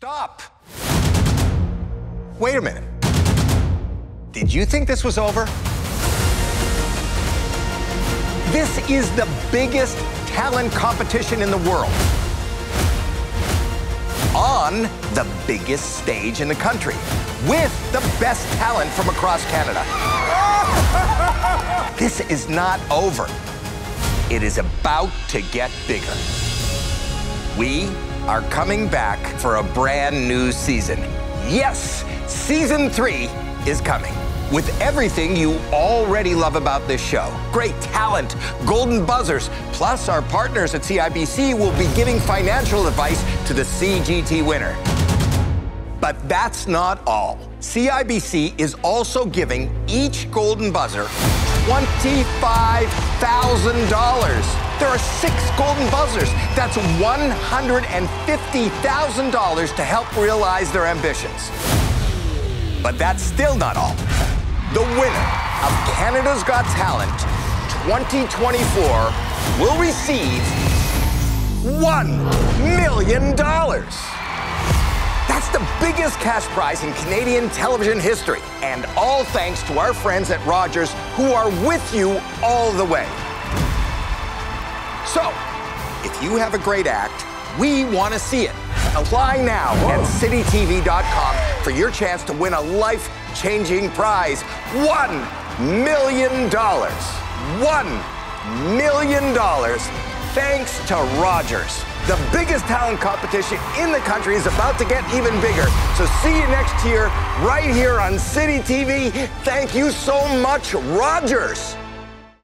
Stop! Wait a minute. Did you think this was over? This is the biggest talent competition in the world. On the biggest stage in the country, with the best talent from across Canada. this is not over. It is about to get bigger. We are coming back for a brand new season. Yes, season three is coming. With everything you already love about this show great talent, golden buzzers, plus our partners at CIBC will be giving financial advice to the CGT winner. But that's not all. CIBC is also giving each golden buzzer $25,000. There are six golden buzzers. That's $150,000 to help realize their ambitions. But that's still not all. The winner of Canada's Got Talent 2024 will receive $1 million. The biggest cash prize in Canadian television history. And all thanks to our friends at Rogers who are with you all the way. So, if you have a great act, we want to see it. Apply now at citytv.com for your chance to win a life changing prize $1 million. $1 million thanks to Rogers. The biggest talent competition in the country is about to get even bigger. So see you next year right here on Citytv. Thank you so much, Rogers.